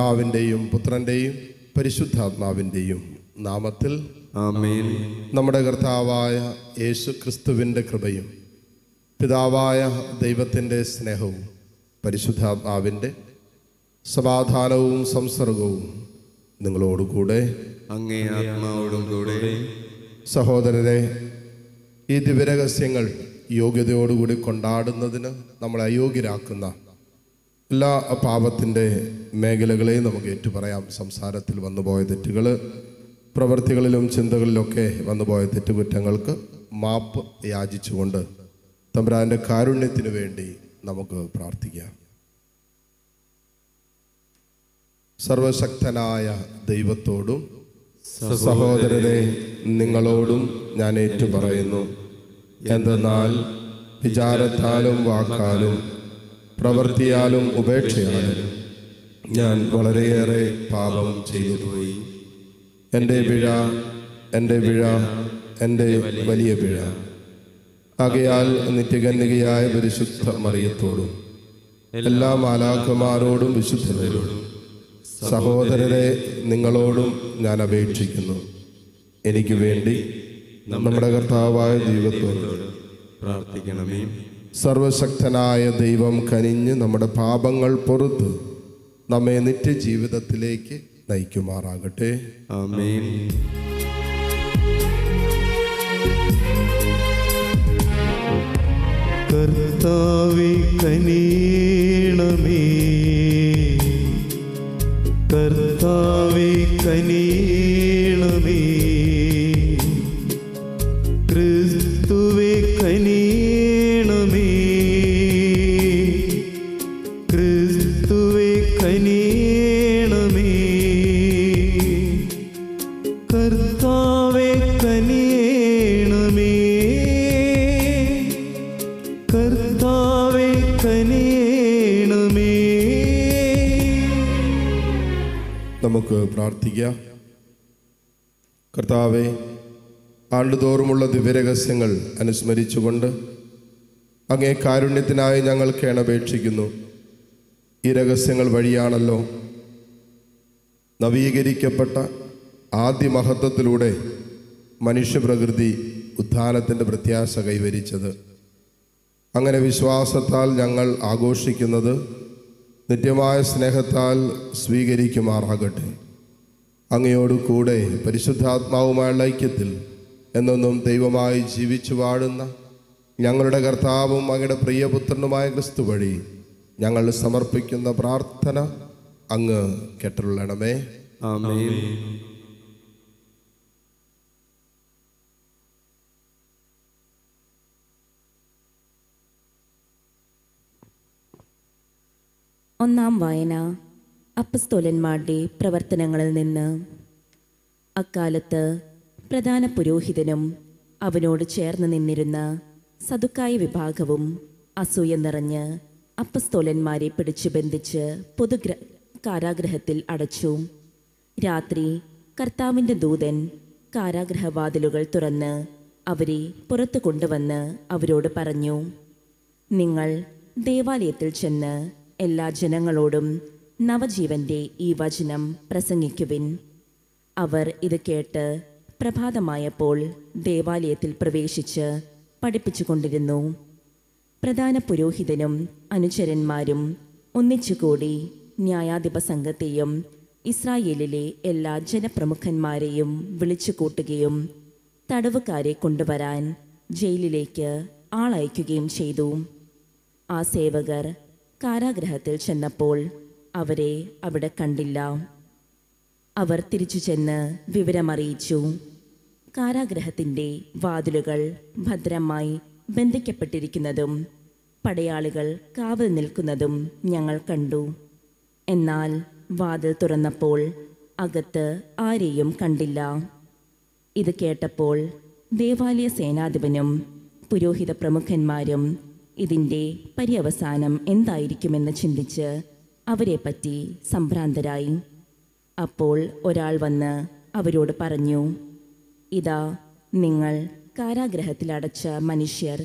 പിതാവിന്റെയും പുത്രന്റെയും പരിശുദ്ധാത്മാവിന്റെയും നാമത്തിൽ ആമേൻ. നമ്മുടെ കർത്താവായ യേശു ക്രിസ്തുവിന്റെ കൃപയും പിതാവായ ദൈവത്തിന്റെ സ്നേഹവും പരിശുദ്ധാത്മാവിന്റെ സമാധാനവും സംസർഗവും നിങ്ങളോടുകൂടെ. അങ്ങേ ആത്മാവോടും കൂടെ. സഹോദരരെ ഈ ദിവ്യരഹസ്യങ്ങൾ യോഗ്യതയോടുകൂടി കൊണ്ടാടുന്നതിന് നമ്മളെ അയോഗ്യരാക്കുന്ന എല്ലാ പാപത്തിന്റെ മേഖലകളെയും നമുക്ക് ഏറ്റുപറയാം. സംസാരത്തിൽ വന്നുപോയ തെറ്റുകൾ പ്രവൃത്തികളിലും ചിന്തകളിലൊക്കെ വന്നുപോയ തെറ്റുകുറ്റങ്ങൾക്ക് മാപ്പ് യാചിച്ചുകൊണ്ട് തമ്പുരാന്റെ കാരുണ്യത്തിന് വേണ്ടി നമുക്ക് പ്രാർത്ഥിക്കാം. സർവശക്തനായ ദൈവത്തോടും സഹോദരരെ നിങ്ങളോടും ഞാൻ ഏറ്റുപറയുന്നു. എന്തെന്നാൽ വിചാരത്താലും വാക്കാലും പ്രവൃത്തിയാലും ഉപേക്ഷയാലും ഞാൻ വളരെയേറെ പാപം ചെയ്തു പോയി. എന്റെ പിഴ എന്റെ പിഴ എന്റെ വലിയ പിഴ. ആകയാൽ നിത്യകന്യകയായ പരിശുദ്ധ മറിയത്തോടും എല്ലാ മാലാക്കന്മാരോടും വിശുദ്ധരോടും സഹോദരരെ നിങ്ങളോടും ഞാൻ അപേക്ഷിക്കുന്നു. എനിക്ക് വേണ്ടി നമ്മുടെ കർത്താവായ ദൈവത്തോട് പ്രാർത്ഥിക്കണമേ. സർവശക്തനായ ദൈവം കനിഞ്ഞ് നമ്മുടെ പാപങ്ങൾ പൊറുത്ത് നമ്മെ നിത്യജീവിതത്തിലേക്ക് നയിക്കുമാറാകട്ടെ. ആമേൻ. കർത്താവി കനീണമേ കർത്താവി കനീണമേ പ്രാർത്ഥിക്കാം കർത്താവെ ആണ്ടുതോറുമുള്ള ദിവ്യരഹസ്യങ്ങൾ അനുസ്മരിച്ചുകൊണ്ട് അങ്ങേ കാരുണ്യത്തിനായി ഞങ്ങൾ കേണപേക്ഷിക്കുന്നു ഈ രഹസ്യങ്ങൾ വഴിയാണല്ലോ നവീകരിക്കപ്പെട്ട ആദ്യ മഹത്വത്തിലൂടെ മനുഷ്യപ്രകൃതി ഉത്ഥാനത്തിന്റെ പ്രത്യാശ കൈവരിച്ചത്. അങ്ങനെ വിശ്വാസത്താൽ ഞങ്ങൾ ആഘോഷിക്കുന്നത് നിത്യമായ സ്നേഹത്താൽ സ്വീകരിക്കുമാറാകട്ടെ. അങ്ങയോട് കൂടെ പരിശുദ്ധാത്മാവുമായുള്ള ഐക്യത്തിൽ എന്നൊന്നും ദൈവമായി ജീവിച്ചു വാഴുന്ന ഞങ്ങളുടെ കർത്താവും അങ്ങയുടെ പ്രിയപുത്രനുമായ ക്രിസ്തു വഴി ഞങ്ങൾ സമർപ്പിക്കുന്ന പ്രാർത്ഥന അങ്ങ് കെട്ടുള്ളണമേ ആമേൻ. ഒന്നാം വായന. അപ്പസ്തോലന്മാരുടെ പ്രവർത്തനങ്ങളിൽ നിന്ന്. അക്കാലത്ത് പ്രധാന പുരോഹിതനും അവനോട് ചേർന്ന് നിന്നിരുന്ന സതുക്കായ വിഭാഗവും അസൂയ നിറഞ്ഞ് അപ്പസ്തോലന്മാരെ പിടിച്ചു ബന്ധിച്ച് പൊതുഗ്ര കാരാഗ്രഹത്തിൽ അടച്ചു. രാത്രി കർത്താവിന്റെ ദൂതൻ കാരാഗ്രഹവാതിലുകൾ തുറന്ന് അവരെ പുറത്തു കൊണ്ടുവന്ന് അവരോട് പറഞ്ഞു നിങ്ങൾ ദേവാലയത്തിൽ ചെന്ന് എല്ലാ ജനങ്ങളോടും നവജീവന്റെ ഈ വചനം പ്രസംഗിക്കുവിൻ. അവർ ഇത് കേട്ട് പ്രഭാതമായപ്പോൾ ദേവാലയത്തിൽ പ്രവേശിച്ച് പഠിപ്പിച്ചുകൊണ്ടിരുന്നു. പ്രധാന പുരോഹിതനും അനുചരന്മാരും ഒന്നിച്ചുകൂടി ന്യായാധിപ സംഘത്തെയും ഇസ്രായേലിലെ എല്ലാ ജനപ്രമുഖന്മാരെയും വിളിച്ചു കൂട്ടുകയും തടവുകാരെ കൊണ്ടുവരാൻ ജയിലിലേക്ക് ആളയക്കുകയും ചെയ്തു. ആ സേവകർ കാരാഗ്രഹത്തിൽ ചെന്നപ്പോൾ അവരെ അവിടെ കണ്ടില്ല. അവർ തിരിച്ചു ചെന്ന് വിവരമറിയിച്ചു. കാരാഗ്രഹത്തിന്റെ വാതിലുകൾ ഭദ്രമായി ബന്ധിക്കപ്പെട്ടിരിക്കുന്നതും പടയാളികൾ കാവൽ നിൽക്കുന്നതും ഞങ്ങൾ കണ്ടു. എന്നാൽ വാതിൽ തുറന്നപ്പോൾ അകത്ത് ആരെയും കണ്ടില്ല. ഇത് കേട്ടപ്പോൾ ദേവാലയ സേനാധിപനും പുരോഹിത പ്രമുഖന്മാരും ഇതിന്റെ പര്യവസാനം എന്തായിരിക്കുമെന്ന് ചിന്തിച്ച് അവരെപ്പറ്റി സംഭ്രാന്തരായി. അപ്പോൾ ഒരാൾ വന്ന് അവരോട് പറഞ്ഞു ഇതാ നിങ്ങൾ കാരാഗ്രഹത്തിൽ അടച്ച മനുഷ്യർ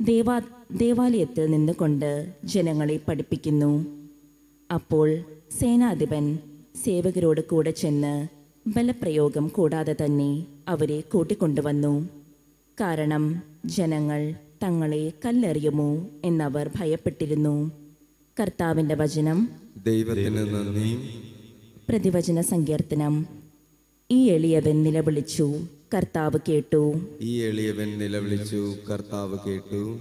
ദേവാ ദേവാലയത്തിൽ നിന്നുകൊണ്ട് ജനങ്ങളെ പഠിപ്പിക്കുന്നു. അപ്പോൾ സേനാധിപൻ സേവകരോട് കൂടെ ചെന്ന് ബലപ്രയോഗം കൂടാതെ തന്നെ അവരെ കൂട്ടിക്കൊണ്ടുവന്നു. കാരണം ജനങ്ങൾ തങ്ങളെ കല്ലെറിയുമോ എന്നവർ ഭയപ്പെട്ടിരുന്നു. കർത്താവിന്റെ വചനം. ദൈവത്തിന് നന്ദി. പ്രതിവചന സങ്കീർത്തനം. ഈ എളിയവൻ നിലവിളിച്ചു. കർത്താവ് കേട്ടു. ഈ എളിയവൻ നിലവിളിച്ചു. കർത്താവ് കേട്ടു.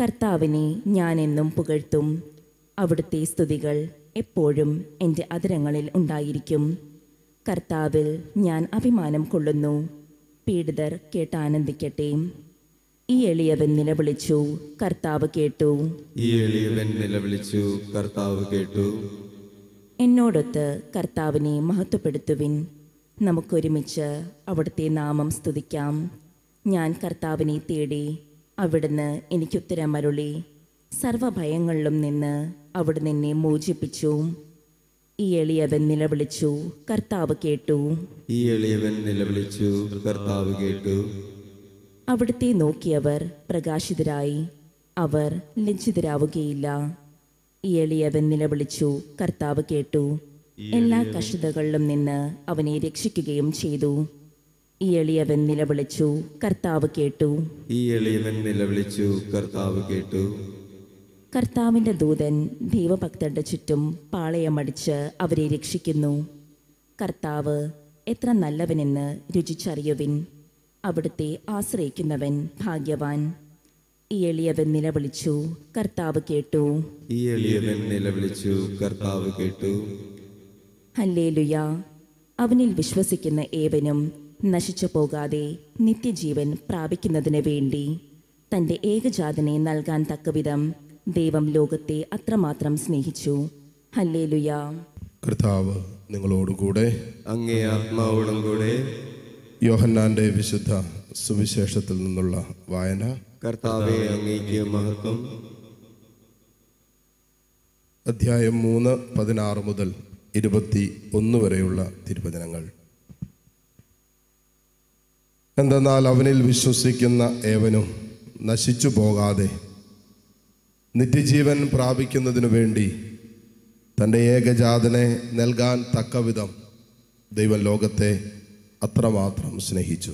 കർത്താവിനെ ഞാൻ എന്നും പുകഴ്ത്തും. അവിടുത്തെ സ്തുതികൾ എപ്പോഴും എന്റെ അതിരങ്ങളിൽ ഉണ്ടായിരിക്കും. കർത്താവിൽ ഞാൻ അഭിമാനം കൊള്ളുന്നു. പീഡിതർ കേട്ട് ആനന്ദിക്കട്ടെ ഈ എളിയവൻ നിലവിളിച്ചു കർത്താവ് കേട്ടു. ഈ എളിയവൻ നിലവിളിച്ചു കർത്താവ് കേട്ടു. എന്നോടൊത്ത് കർത്താവിനെ മഹത്വപ്പെടുത്തുവിൻ. നമുക്കൊരുമിച്ച് അവിടുത്തെ നാമം സ്തുതിക്കാം. ഞാൻ കർത്താവിനെ തേടി അവിടുന്ന് എനിക്കുത്തരം അരുളി. സർവഭയങ്ങളിലും നിന്ന് അവിടുന്ന് എന്നെ മോചിപ്പിച്ചു. ഈ എളിയവൻ നിലവിളിച്ചു കർത്താവ് കേട്ടു. ഈ എളിയവൻ നിലവിളിച്ചു കർത്താവ് കേട്ടു. അവിടുത്തെ നോക്കിയവർ പ്രകാശിതരായി. അവർ ലജ്ജിതരാവുകയില്ല. ഈ എളിയവൻ നിലവിളിച്ചു കർത്താവ് കേട്ടു. എല്ലാ കഷ്ടതകളിലും നിന്ന് അവനെ രക്ഷിക്കുകയും ചെയ്തു. ഈ എളിയവൻ നിലവിളിച്ചു കർത്താവ് കേട്ടു. ഈ എളിയവൻ നിലവിളിച്ചു കർത്താവ് കേട്ടു. കർത്താവിന്റെ ദൂതൻ ദൈവഭക്തരുടെ ചുറ്റും പാളയമടിച്ച് അവരെ രക്ഷിക്കുന്നു. കർത്താവ് എത്ര നല്ലവനെന്ന് രുചിച്ചറിയുവിൻ. അവിടുത്തെ ആശ്രയിക്കുന്നവൻ ഭാഗ്യവാൻ. ഈ എളിയവൻ നിലവിളിച്ചു കർത്താവ് കേട്ടു. ഈ എളിയവൻ നിലവിളിച്ചു കർത്താവ് കേട്ടു. ഹല്ലേലുയ. അവനിൽ വിശ്വസിക്കുന്ന ഏവനും നശിച്ചു പോകാതെ നിത്യജീവൻ പ്രാപിക്കുന്നതിന് വേണ്ടി തന്റെ ഏകജാതനെ നൽകാൻ തക്കവിധം ദൈവം ലോകത്തെ അത്രമാത്രം സ്നേഹിച്ചു. ഹല്ലേലുയ. കർത്താവ് നിങ്ങളോടുകൂടെ അങ്ങേ ആത്മാവോടും കൂടെ. യോഹന്നാന്റെ വിശുദ്ധ സുവിശേഷത്തിൽ നിന്നുള്ള വായന. കർത്താവെ അങ്ങേക്ക് മഹത്വം. അധ്യായം മൂന്ന് പതിനാറ് മുതൽ ഇരുപത്തി ഒന്ന് വരെയുള്ള തിരുവചനങ്ങൾ. എന്തെന്നാൽ അവനിൽ വിശ്വസിക്കുന്ന ഏവനും നശിച്ചു പോകാതെ നിത്യജീവൻ പ്രാപിക്കുന്നതിനു വേണ്ടി തന്റെ ഏകജാതനെ നൽകാൻ തക്കവിധം ദൈവം ലോകത്തെ അത്രമാത്രം സ്നേഹിച്ചു.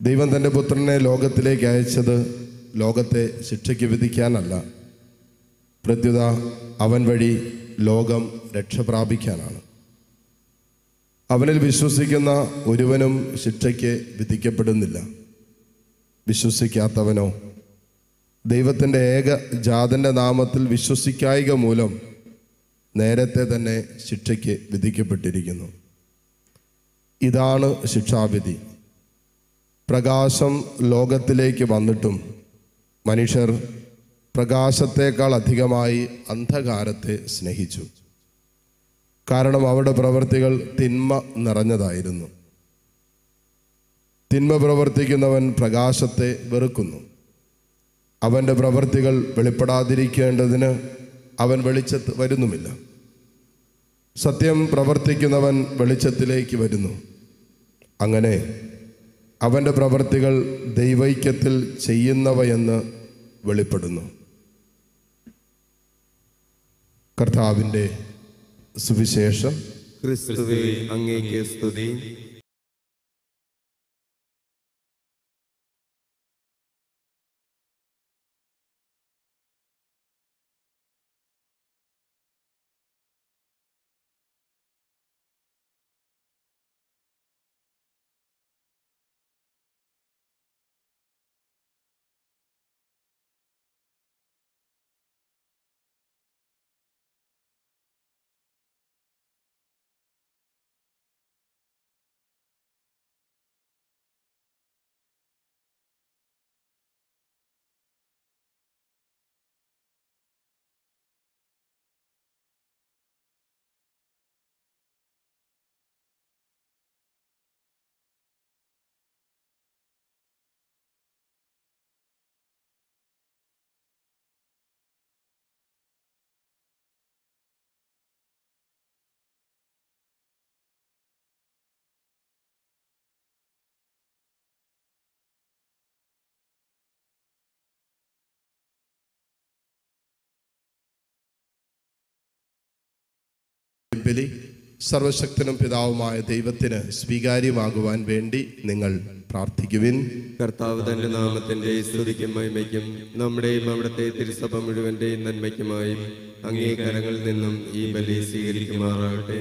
ദൈവം തന്റെ പുത്രനെ ലോകത്തിലേക്ക് അയച്ചത് ലോകത്തെ ശിക്ഷയ്ക്ക് വിധിക്കാനല്ല. പ്രത്യുത അവൻ വഴി ലോകം രക്ഷ പ്രാപിക്കാനാണ് അവനിൽ വിശ്വസിക്കുന്ന ഒരുവനും ശിക്ഷയ്ക്ക് വിധിക്കപ്പെടുന്നില്ല. വിശ്വസിക്കാത്തവനോ? ദൈവത്തിന്റെ ഏക ജാതന്റെ നാമത്തിൽ വിശ്വസിക്കായിക മൂലം നേരത്തെ തന്നെ ശിക്ഷയ്ക്ക് വിധിക്കപ്പെട്ടിരിക്കുന്നു. ഇതാണ് ശിക്ഷാവിധി. പ്രകാശം ലോകത്തിലേക്ക് വന്നിട്ടും മനുഷ്യർ പ്രകാശത്തേക്കാൾ അധികമായി അന്ധകാരത്തെ സ്നേഹിച്ചു. കാരണം അവരുടെ പ്രവൃത്തികൾ തിന്മ നിറഞ്ഞതായിരുന്നു. തിന്മ പ്രവർത്തിക്കുന്നവൻ പ്രകാശത്തെ വെറുക്കുന്നു. അവന്റെ പ്രവൃത്തികൾ വെളിപ്പെടാതിരിക്കേണ്ടതിന് അവൻ വെളിച്ചത്ത് വരുന്നുമില്ല. സത്യം പ്രവർത്തിക്കുന്നവൻ വെളിച്ചത്തിലേക്ക് വരുന്നു. അങ്ങനെ അവന്റെ പ്രവൃത്തികൾ ദൈവൈക്യത്തിൽ ചെയ്യുന്നവയെന്ന് വെളിപ്പെടുന്നു. കർത്താവിന്റെ സുവിശേഷം. ക്രിസ്തുവേ അങ്ങേക്ക് സ്തുതി. ബലി സർവശക്തനും പിതാവുമായ ദൈവത്തിന് സ്വീകാര്യമാകുവാൻ വേണ്ടി നിങ്ങൾ പ്രാർത്ഥിക്കുവിൻ. കർത്താവ് തന്റെ നാമത്തിന്റെ സ്തുതിക്കും മഹിമയ്ക്കും നമ്മുടെയും അവിടുത്തെ തിരുസഭ മുഴുവന്റെയും നന്മയ്ക്കുമായും അംഗീകാരങ്ങളിൽ നിന്നും ഈ ബലി സ്വീകരിക്കുമാറാകട്ടെ.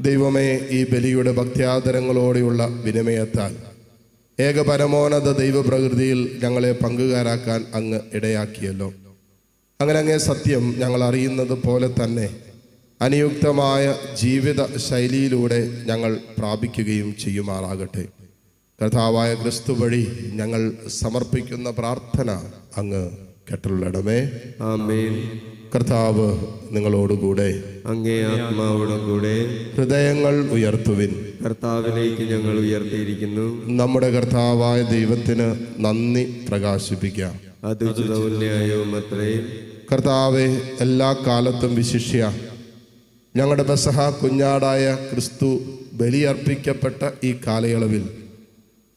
ദൈവമേ ഈ ബലിയുടെ ഭക്ത്യാദരങ്ങളോടെയുള്ള വിനിമയത്താൽ ഏകപരമോന്നത ദൈവപ്രകൃതിയിൽ ഞങ്ങളെ പങ്കുകാരാക്കാൻ അങ്ങ് ഇടയാക്കിയല്ലോ. അങ്ങനെ അങ്ങേ സത്യം ഞങ്ങൾ അറിയുന്നത് പോലെ തന്നെ അനുയുക്തമായ ജീവിത ശൈലിയിലൂടെ ഞങ്ങൾ പ്രാപിക്കുകയും ചെയ്യുമാറാകട്ടെ. കർത്താവായ ക്രിസ്തു വഴി ഞങ്ങൾ സമർപ്പിക്കുന്ന പ്രാർത്ഥന അങ്ങ് കേട്ടുള്ളടമേ ആമേൻ. കർത്താവ് നിങ്ങളോടുകൂടെ. അങ്ങേ ആത്മാവോടും കൂടെ ഹൃദയങ്ങൾ ഉയർത്തുവിൻ. കർത്താവിലേക്ക് ഞങ്ങൾ ഉയർത്തിയിരിക്കുന്നു. നമ്മുടെ കർത്താവായ ദൈവത്തിന് നന്ദി പ്രകാശിപ്പിക്കാം. അത് ഉചിതവും ന്യായവും അത്രയും കർത്താവെ എല്ലാ കാലത്തും വിശിഷ്യ ഞങ്ങളുടെ ബസഹ കുഞ്ഞാടായ ക്രിസ്തു ബലിയർപ്പിക്കപ്പെട്ട ഈ കാലയളവിൽ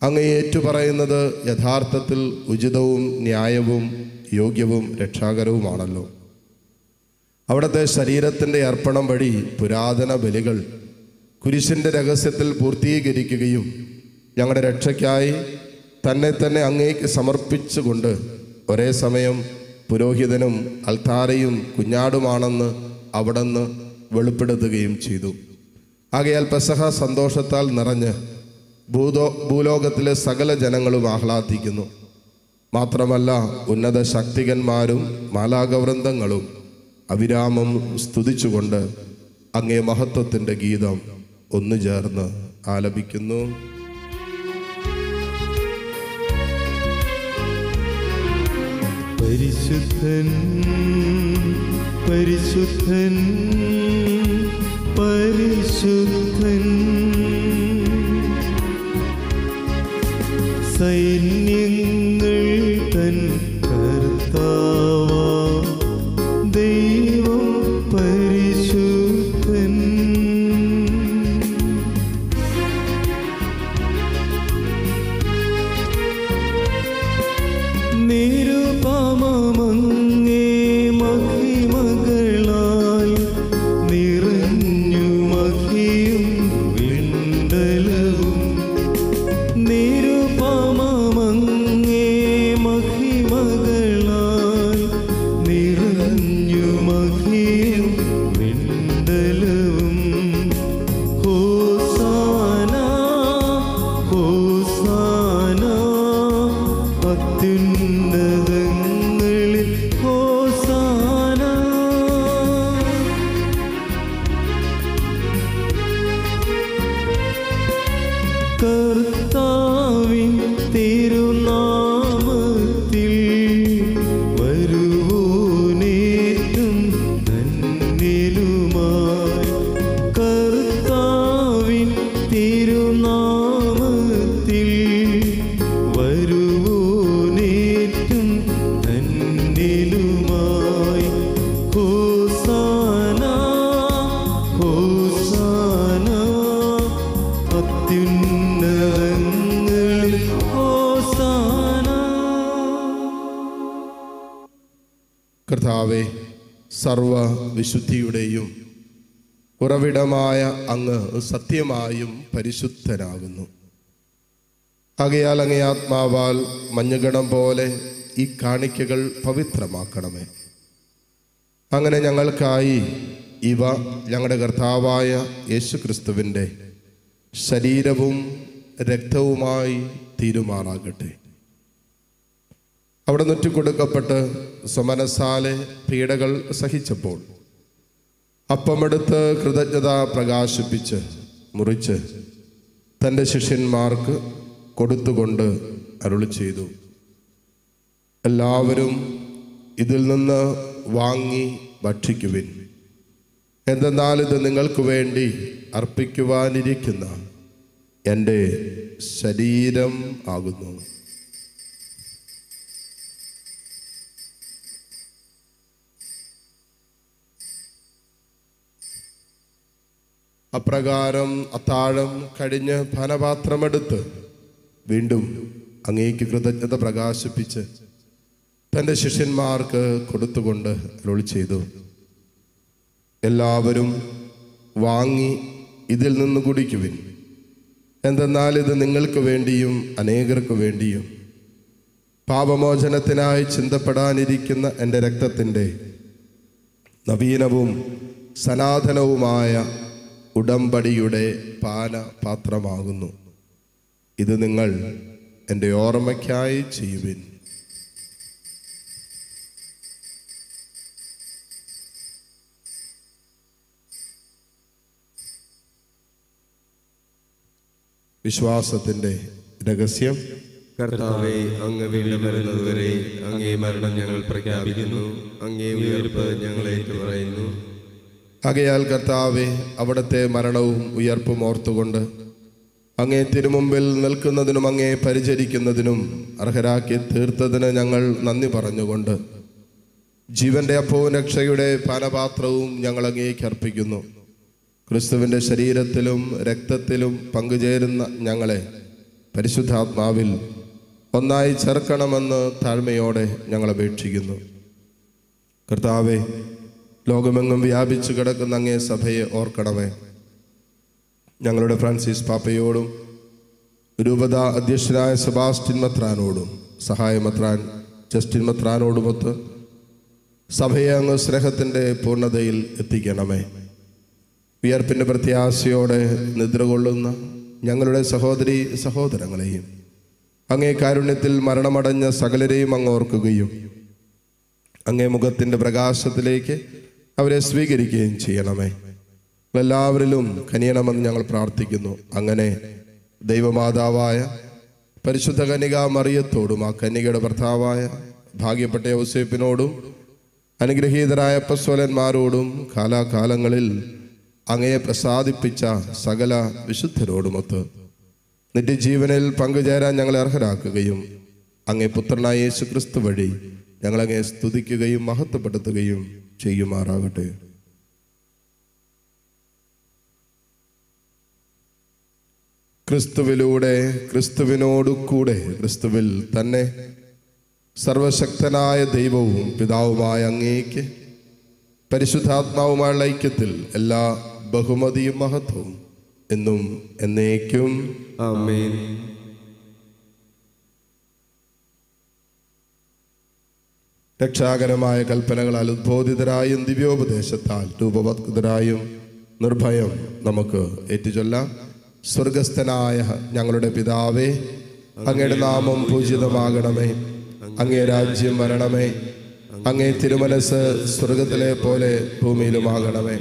അങ്ങ് ഏറ്റുപറയുന്നത് യഥാർത്ഥത്തിൽ ഉചിതവും ന്യായവും യോഗ്യവും രക്ഷാകരവുമാണല്ലോ. അവിടുത്തെ ശരീരത്തിന്റെ അർപ്പണം വഴി പുരാതന ബലികൾ കുരിശിന്റെ രഹസ്യത്തിൽ പൂർത്തീകരിക്കുകയും ഞങ്ങളുടെ രക്ഷയ്ക്കായി തന്നെ തന്നെ അങ്ങേക്ക് സമർപ്പിച്ചുകൊണ്ട് ഒരേ സമയം പുരോഹിതനും അൽത്താരയും കുഞ്ഞാടുമാണെന്ന് അവിടുന്ന് വെളിപ്പെടുത്തുകയും ചെയ്തു. ആകയാൽ പെസഹ സന്തോഷത്താൽ നിറഞ്ഞ് ഭൂതോ ഭൂലോകത്തിലെ സകല ജനങ്ങളും ആഹ്ലാദിക്കുന്നു. മാത്രമല്ല ഉന്നത ശക്തികന്മാരും മാലാകവൃന്ദങ്ങളും അവിരാമം സ്തുതിച്ചുകൊണ്ട് അങ്ങേ മഹത്വത്തിന്റെ ഗീതം ഒന്നു ചേർന്ന് ആലപിക്കുന്നു. പരിശുദ്ധൻ പരിശുദ്ധൻ പരിശുദ്ധൻ. സൈന്യങ്ങൾ തൻ കർത്താവാ. tünde കർത്താവെ സർവ വിശുദ്ധിയുടെയും ഉറവിടമായ അങ്ങ് സത്യമായും പരിശുദ്ധനാകുന്നു. ആകയാൽ അങ്ങേ ആത്മാവാൽ മഞ്ഞുകണം പോലെ ഈ കാണിക്കകൾ പവിത്രമാക്കണമേ. അങ്ങനെ ഞങ്ങൾക്കായി ഇവ ഞങ്ങളുടെ കർത്താവായ യേശു ക്രിസ്തുവിന്റെ ശരീരവും രക്തവുമായി തീരുമാറാകട്ടെ അവിടെ നുറ്റിക്കൊടുക്കപ്പെട്ട് സമനസാലെ പീഡകൾ സഹിച്ചപ്പോൾ അപ്പമെടുത്ത് കൃതജ്ഞത പ്രകാശിപ്പിച്ച് മുറിച്ച് തന്റെ ശിഷ്യന്മാർക്ക് കൊടുത്തുകൊണ്ട് അരുളി ചെയ്തു. എല്ലാവരും ഇതിൽ നിന്ന് വാങ്ങി ഭക്ഷിക്കുവിൻ. എന്തെന്നാൽ ഇത് നിങ്ങൾക്ക് വേണ്ടി അർപ്പിക്കുവാനിരിക്കുന്ന എന്റെ ശരീരം ആകുന്നു. അപ്രകാരം അത്താഴം കഴിഞ്ഞ് ഫനപാത്രമെടുത്ത് വീണ്ടും അങ്ങേക്ക് കൃതജ്ഞത പ്രകാശിപ്പിച്ച് തന്റെ ശിഷ്യന്മാർക്ക് കൊടുത്തുകൊണ്ട് അരുളി ചെയ്തു. എല്ലാവരും വാങ്ങി ഇതിൽ നിന്ന് കുടിക്കുവിൻ. എന്തെന്നാൽ ഇത് നിങ്ങൾക്ക് വേണ്ടിയും അനേകർക്ക് വേണ്ടിയും. പാപമോചനത്തിനായി ചിന്തപ്പെടാനിരിക്കുന്ന എന്റെ രക്തത്തിന്റെ നവീനവും സനാതനവുമായ ഉടമ്പടിയുടെ പാല പാത്രമാകുന്നു ഇത് നിങ്ങൾ എന്റെ ഓർമ്മയ്ക്കായി ചെയ്യുവിൻ. വിശ്വാസത്തിന്റെ രഹസ്യം. കർത്താവെ അങ്ങ് വീണ്ടും വരുന്നതുവരെ അങ്ങേ മരണം ഞങ്ങൾ പ്രഖ്യാപിക്കുന്നു. അങ്ങേ ഉയർപ്പ് ഞങ്ങൾ ഏറ്റുപറയുന്നു ആകയാൽ കർത്താവെ അവിടുത്തെ മരണവും ഉയർപ്പും ഓർത്തുകൊണ്ട് അങ്ങേ തിരുമുമ്പിൽ നിൽക്കുന്നതിനും അങ്ങേ പരിചരിക്കുന്നതിനും അർഹരാക്കി തീർത്തതിന് ഞങ്ങൾ നന്ദി പറഞ്ഞുകൊണ്ട് ജീവന്റെ അപ്പവും രക്ഷയുടെ പാനപാത്രവും ഞങ്ങൾ അങ്ങേക്ക് അർപ്പിക്കുന്നു. ക്രിസ്തുവിന്റെ ശരീരത്തിലും രക്തത്തിലും പങ്കുചേരുന്ന ഞങ്ങളെ പരിശുദ്ധാത്മാവിൽ ഒന്നായി ചേർക്കണമെന്ന് താഴ്മയോടെ ഞങ്ങൾ അപേക്ഷിക്കുന്നു. കർത്താവെ ലോകമെങ്ങും വ്യാപിച്ചു കിടക്കുന്ന അങ്ങേ സഭയെ ഓർക്കണമേ. ഞങ്ങളുടെ ഫ്രാൻസിസ് പാപ്പയോടും രൂപത അധ്യക്ഷനായ സെബാസ്റ്റിൻ മത്രാനോടും സഹായമത്രാൻ ജസ്റ്റിൻ മത്രാനോടുമൊത്ത് സഭയെ അങ്ങ് സ്നേഹത്തിന്റെ പൂർണതയിൽ എത്തിക്കണമേ. വിയർപ്പിന്റെ പ്രത്യാശയോടെ നിദ്ര കൊള്ളുന്ന ഞങ്ങളുടെ സഹോദരി സഹോദരങ്ങളെയും അങ്ങേ കാരുണ്യത്തിൽ മരണമടഞ്ഞ സകലരെയും അങ്ങ് ഓർക്കുകയും അങ്ങേ മുഖത്തിന്റെ പ്രകാശത്തിലേക്ക് അവരെ സ്വീകരിക്കുകയും ചെയ്യണമേ. എല്ലാവരിലും കനിയണമെന്ന് ഞങ്ങൾ പ്രാർത്ഥിക്കുന്നു. അങ്ങനെ ദൈവമാതാവായ പരിശുദ്ധ കന്യക മറിയത്തോടും ആ കന്യകയുടെ ഭർത്താവായ ഭാഗ്യപ്പെട്ട ഔസേപ്പിനോടും അനുഗ്രഹീതരായ പസ്വലന്മാരോടും കാലാകാലങ്ങളിൽ അങ്ങയെ പ്രസാദിപ്പിച്ച സകല വിശുദ്ധരോടുമൊത്ത് നിത്യജീവനിൽ പങ്കുചേരാൻ ഞങ്ങളെ അർഹരാക്കുകയും അങ്ങേ പുത്രനായ യേശു ക്രിസ്തു വഴി ഞങ്ങളങ്ങെ സ്തുതിക്കുകയും മഹത്വപ്പെടുത്തുകയും ചെയ്യുമാറാകട്ടെ. ക്രിസ്തുവിലൂടെ ക്രിസ്തുവിനോടുകൂടെ ക്രിസ്തുവിൽ തന്നെ സർവശക്തനായ ദൈവവും പിതാവുമായ അങ്ങേക്ക് പരിശുദ്ധാത്മാവുമായുള്ള ഐക്യത്തിൽ എല്ലാ ബഹുമതിയും മഹത്വവും എന്നും എന്നേക്കും ആമേൻ. രക്ഷാകരമായ കൽപ്പനകളാൽ ഉദ്ബോധിതരായും ദിവ്യോപദേശത്താൽ രൂപവത്കൃതരായും നിർഭയം നമുക്ക് ഏറ്റുചൊല്ലാം. സ്വർഗസ്ഥനായ ഞങ്ങളുടെ പിതാവേ അങ്ങയുടെ നാമം പൂജിതമാകണമേ. അങ്ങേ രാജ്യം വരണമേ. അങ്ങേ തിരുമനസ് സ്വർഗത്തിലെ പോലെ ഭൂമിയിലുമാകണമേ.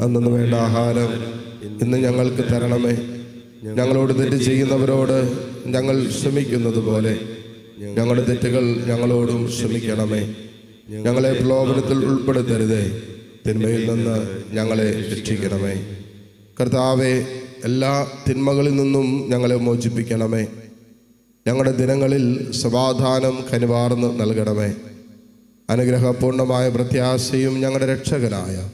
അന്നു വേണ്ട ആഹാരം ഇന്ന് ഞങ്ങൾക്ക് തരണമേ. ഞങ്ങളോട് തെറ്റ് ചെയ്യുന്നവരോട് ഞങ്ങൾ ക്ഷമിക്കുന്നത് പോലെ ഞങ്ങളുടെ തെറ്റുകൾ ഞങ്ങളോടും ക്ഷമിക്കണമേ. ഞങ്ങളെ പ്രലോഭനത്തിൽ ഉൾപ്പെടുത്തരുതേ. തിന്മയിൽ നിന്ന് ഞങ്ങളെ രക്ഷിക്കണമേ. കർത്താവെ എല്ലാ തിന്മകളിൽ നിന്നും ഞങ്ങളെ മോചിപ്പിക്കണമേ. ഞങ്ങളുടെ ദിനങ്ങളിൽ സമാധാനം കനിവാർന്ന് നൽകണമേ. അനുഗ്രഹപൂർണമായ പ്രത്യാശയും ഞങ്ങളുടെ രക്ഷകനായ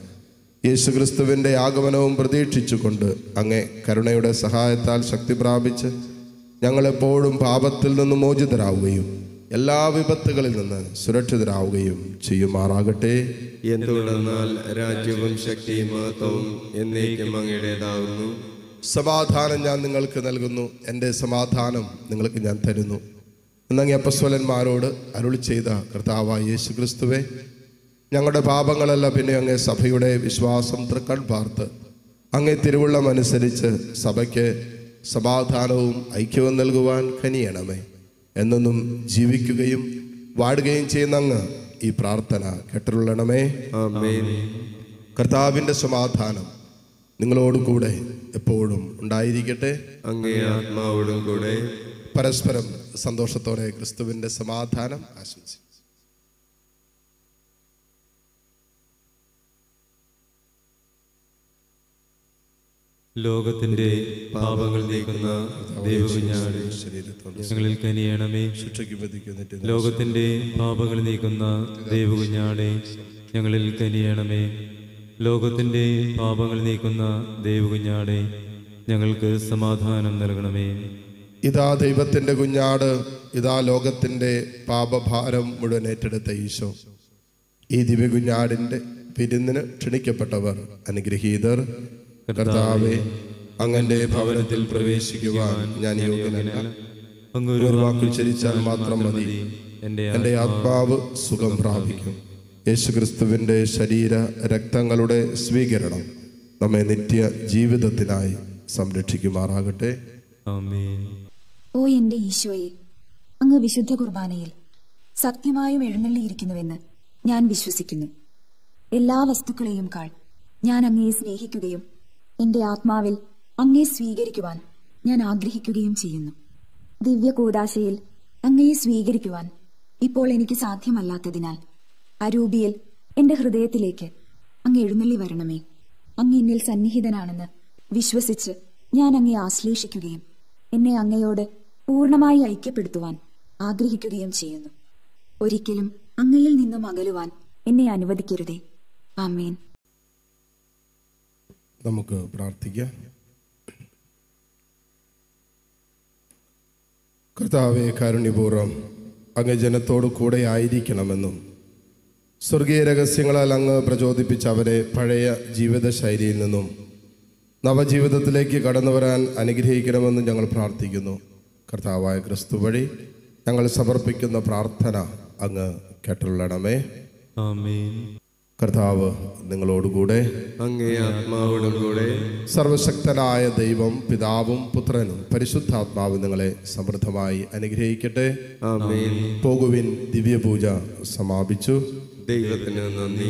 യേശുക്രിസ്തുവിന്റെ ആഗമനവും പ്രതീക്ഷിച്ചുകൊണ്ട് അങ്ങേ കരുണയുടെ സഹായത്താൽ ശക്തി പ്രാപിച്ച് ഞങ്ങളെപ്പോഴും പാപത്തിൽ നിന്ന് മോചിതരാവുകയും എല്ലാ വിപത്തുകളിൽ നിന്ന് സുരക്ഷിതരാവുകയും ചെയ്യുമാറാകട്ടെ. എന്തുകൊണ്ടെന്നാൽ രാജ്യവും ശക്തിയും മഹത്വവും എന്നേക്കും അങ്ങയുടേതാകുന്നു. സമാധാനം ഞാൻ നിങ്ങൾക്ക് നൽകുന്നു. എന്റെ സമാധാനം നിങ്ങൾക്ക് ഞാൻ തരുന്നു. എന്നങ്ങ് അപ്പസ്വലന്മാരോട് അരുളി ചെയ്ത കർത്താവായ യേശു ക്രിസ്തുവെ ഞങ്ങളുടെ പാപങ്ങളല്ല പിന്നെ അങ്ങേ സഭയുടെ വിശ്വാസം തൃക്കൺ പാർത്ത് അങ്ങേ തിരുവുള്ളം അനുസരിച്ച് സഭയ്ക്ക് സമാധാനവും ഐക്യവും നൽകുവാൻ കനിയണമേ. എന്നൊന്നും ജീവിക്കുകയും വാടുകയും ചെയ്യുന്ന അങ്ങ് ഈ പ്രാർത്ഥന കേട്ടുള്ളണമേ കർത്താവിന്റെ സമാധാനം നിങ്ങളോട് കൂടെ എപ്പോഴും ഉണ്ടായിരിക്കട്ടെ. അങ്ങേ ആത്മാവോടും കൂടെ. പരസ്പരം സന്തോഷത്തോടെ ക്രിസ്തുവിന്റെ സമാധാനം ആശംസിക്കും ലോകത്തിന്റെ പാപങ്ങൾ നീക്കുന്ന ദൈവകുഞ്ഞാട് ഞങ്ങളിൽ കനിയണമേ. ലോകത്തിന്റെ പാപങ്ങൾ നീക്കുന്ന ദൈവകുഞ്ഞാടെ ഞങ്ങളിൽ കനിയണമേ. ലോകത്തിന്റെ പാപങ്ങൾ നീക്കുന്ന ദൈവകുഞ്ഞാടെ ഞങ്ങൾക്ക് സമാധാനം നൽകണമേ. ഇതാ ദൈവത്തിന്റെ കുഞ്ഞാട് ഇതാ ലോകത്തിന്റെ പാപഭാരം മുഴുവൻ ഏറ്റെടുത്ത ഈശോ. ഈ ദിവ്യകുഞ്ഞാടിന്റെ വിരുന്നിന് ക്ഷണിക്കപ്പെട്ടവർ അനുഗ്രഹീതർ കർത്താവെ അങ്ങന്റെ ഭവനത്തിൽ പ്രവേശിക്കുവാൻ ഞാൻ യോഗ്യനല്ല. അങ്ങൊരു ഒരു വാക്ക് ഉച്ചരിച്ചാൽ മാത്രം മതി. എന്റെ ആത്മാവ് സുഖം പ്രാപിക്കും. യേശുക്രിസ്തുവിന്റെ ശരീര രക്തങ്ങളുടെ സ്വീകരണം നമ്മെ നിത്യ ജീവിതത്തിനായി സംരക്ഷിക്കുമാറാകട്ടെ. ആമേൻ. ഓ എന്റെ ഈശോയെ അങ്ങ് വിശുദ്ധ കുർബാനയിൽ സത്യമായും എഴുന്നള്ളിയിരിക്കുന്നുവെന്ന് ഞാൻ വിശ്വസിക്കുന്നു. എല്ലാ വസ്തുക്കളെയും കാൾ ഞാൻ അങ്ങയെ സ്നേഹിക്കുകയും എന്റെ ആത്മാവിൽ അങ്ങേ സ്വീകരിക്കുവാൻ ഞാൻ ആഗ്രഹിക്കുകയും ചെയ്യുന്നു. ദിവ്യ കൂടാശയിൽ അങ്ങയെ സ്വീകരിക്കുവാൻ ഇപ്പോൾ എനിക്ക് സാധ്യമല്ലാത്തതിനാൽ അരൂപിയിൽ എന്റെ ഹൃദയത്തിലേക്ക് അങ്ങ് എഴുന്നള്ളി വരണമേ. അങ്ങ് എന്നിൽ സന്നിഹിതനാണെന്ന് വിശ്വസിച്ച് ഞാൻ അങ്ങയെ ആശ്ലേഷിക്കുകയും എന്നെ അങ്ങയോട് പൂർണമായി ഐക്യപ്പെടുത്തുവാൻ ആഗ്രഹിക്കുകയും ചെയ്യുന്നു. ഒരിക്കലും അങ്ങയിൽ നിന്നും അകലുവാൻ എന്നെ അനുവദിക്കരുതേ. ആമേൻ. നമുക്ക് പ്രാർത്ഥിക്കാം. കർത്താവെ കാരുണ്യപൂർവം അങ്ങ് ജനത്തോടു കൂടെ ആയിരിക്കണമെന്നും സ്വർഗീയ രഹസ്യങ്ങളാൽ അങ്ങ് പ്രചോദിപ്പിച്ച അവരെ പഴയ ജീവിതശൈലിയിൽ നിന്നും നവജീവിതത്തിലേക്ക് കടന്നു വരാൻ അനുഗ്രഹിക്കണമെന്നും ഞങ്ങൾ പ്രാർത്ഥിക്കുന്നു. കർത്താവായ ക്രിസ്തു വഴി ഞങ്ങൾ സമർപ്പിക്കുന്ന പ്രാർത്ഥന അങ്ങ് കേട്ടുള്ളണമേ. ആമേൻ. കർത്താവ് നിങ്ങളോടുകൂടെ അങ്ങേ ആത്മാവോടും കൂടെ സർവശക്തനായ ദൈവം പിതാവും പുത്രനും പരിശുദ്ധാത്മാവും നിങ്ങളെ സമൃദ്ധമായി അനുഗ്രഹിക്കട്ടെ. പോകുവിൻ ദിവ്യപൂജ സമാപിച്ചു. ദൈവത്തിന് നന്ദി.